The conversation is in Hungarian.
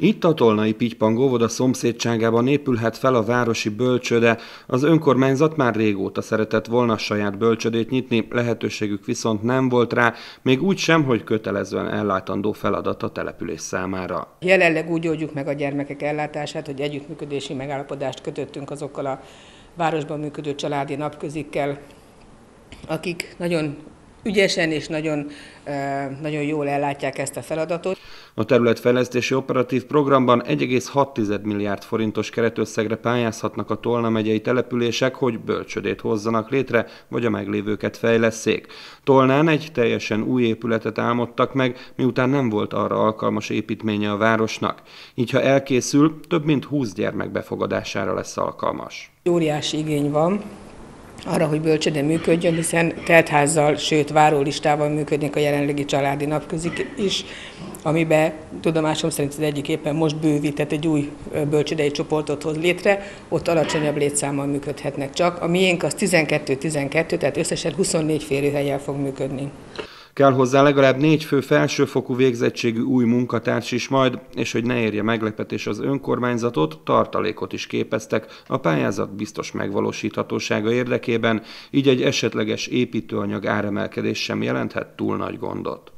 Itt a Tolnai Pitypang óvoda szomszédságában épülhet fel a városi bölcsöde. Az önkormányzat már régóta szeretett volna saját bölcsödét nyitni, lehetőségük viszont nem volt rá, még úgy sem, hogy kötelezően ellátandó feladat a település számára. Jelenleg úgy oldjuk meg a gyermekek ellátását, hogy együttműködési megállapodást kötöttünk azokkal a városban működő családi napközikkel, akik nagyon ügyesen és nagyon, nagyon jól ellátják ezt a feladatot. A területfejlesztési operatív programban 1,6 milliárd forintos keretösszegre pályázhatnak a Tolna megyei települések, hogy bölcsödét hozzanak létre, vagy a meglévőket fejleszék. Tolnán egy teljesen új épületet álmodtak meg, miután nem volt arra alkalmas építménye a városnak. Így ha elkészül, több mint 20 gyermek befogadására lesz alkalmas. Óriási igény van, arra, hogy bölcsöde működjön, hiszen teltházzal, sőt várólistával működnek a jelenlegi családi napközik is, amiben tudomásom szerint az egyik éppen most bővített egy új bölcsödei csoportot hoz létre, ott alacsonyabb létszámmal működhetnek csak. A miénk az 12-12, tehát összesen 24 férőhelyel fog működni. Kell hozzá legalább négy fő felsőfokú végzettségű új munkatárs is majd, és hogy ne érje meglepetés az önkormányzatot, tartalékot is képeztek a pályázat biztos megvalósíthatósága érdekében, így egy esetleges építőanyag áremelkedés sem jelenthet túl nagy gondot.